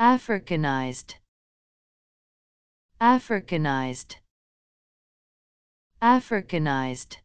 Africanized. Africanized. Africanized.